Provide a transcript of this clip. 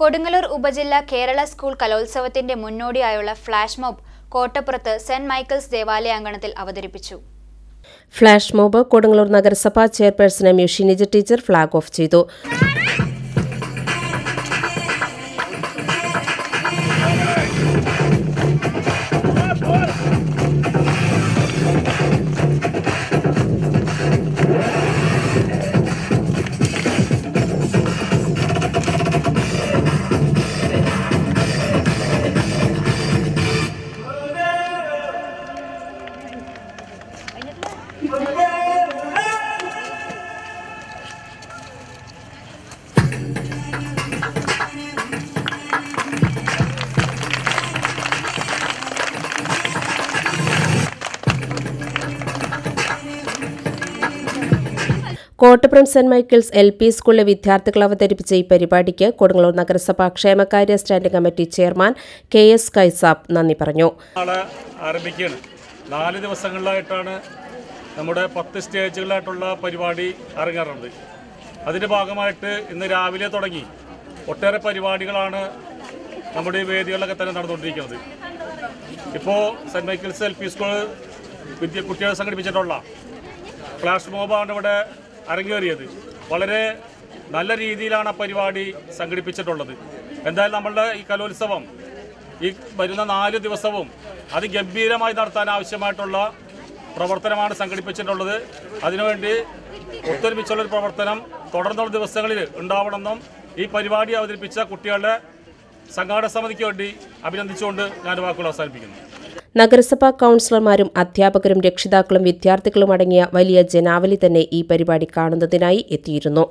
കൊടുങ്ങല്ലൂർ ഉപജില്ല കേരള സ്കൂൾ കലോത്സവത്തിന്റെ മുന്നോടിയായുള്ള ഫ്ലാഷ് മോബ് കോട്ടപ്പുറത്ത് സെന്റ് മൈക്കിൾസ് ദേവാലയാങ്കണത്തിൽ അവതരിപ്പിച്ചു. ഫ്ലാഷ് മോബ് കൊടുങ്ങല്ലൂർ നഗരസഭാ chairperson M U teacher flag off ചെയ്തു. Kottappuram saint Michael's L P സ്കൂളിലെ വിദ്യാർത്ഥികൾ അവതരിപ്പിച്ച ഈ പരിപാടിക്ക് കൊടുങ്ങല്ലൂർ നഗരസഭ ക്ഷേമകാര്യ standing committee chairman K S Kaisab നന്ദി പറഞ്ഞു. നാല് ദിവസങ്ങളിലായിട്ടാണ് നമ്മുടെ പത്ത് സ്റ്റേജുകളായിട്ടുള്ള പരിപാടി ഇറങ്ങാറുണ്ട് അതിന്റെ ഭാഗമായിട്ട് ഇന്ന് രാവിലെ തുടങ്ങി ഒട്ടേറെ പരിപാടികളാണ് നമ്മുടെ ഈ വേദികളിലൊക്കെ തന്നെ നടന്നുകൊണ്ടിരിക്കുന്നത്. ഇപ്പോൾ saint Michael's L P school വിദ്യ കുട്ടികളെ സംഘടിപ്പിച്ചിട്ടുള്ള ഫ്ലാഷ് മോബാണ് ഇവിടെ അരങ്ങേറിയത്. വളരെ നല്ല രീതിയിലാണ് ആ പരിപാടി സംഘടിപ്പിച്ചിട്ടുള്ളത്. എന്തായാലും നമ്മളുടെ ഈ കലോത്സവം ഈ വരുന്ന നാല് ദിവസവും അതിഗംഭീരമായി നടത്താൻ ആവശ്യമായിട്ടുള്ള പ്രവർത്തനമാണ് സംഘടിപ്പിച്ചിട്ടുള്ളത്. അതിനുവേണ്ടി ഒത്തൊരുമിച്ചുള്ളൊരു പ്രവർത്തനം തുടർന്നുള്ള ദിവസങ്ങളിൽ ഉണ്ടാവണമെന്നും ഈ പരിപാടി അവതരിപ്പിച്ച കുട്ടികളുടെ സംഘാടക സമിതിക്ക് വേണ്ടി അഭിനന്ദിച്ചുകൊണ്ട് ഞാൻ വാക്കുകൾ അവസാനിപ്പിക്കുന്നു. നഗരസഭാ കൗൺസിലർമാരും അധ്യാപകരും രക്ഷിതാക്കളും വിദ്യാർത്ഥികളും അടങ്ങിയ വലിയ ജനാവലി തന്നെ ഈ പരിപാടി കാണുന്നതിനായി എത്തിയിരുന്നു.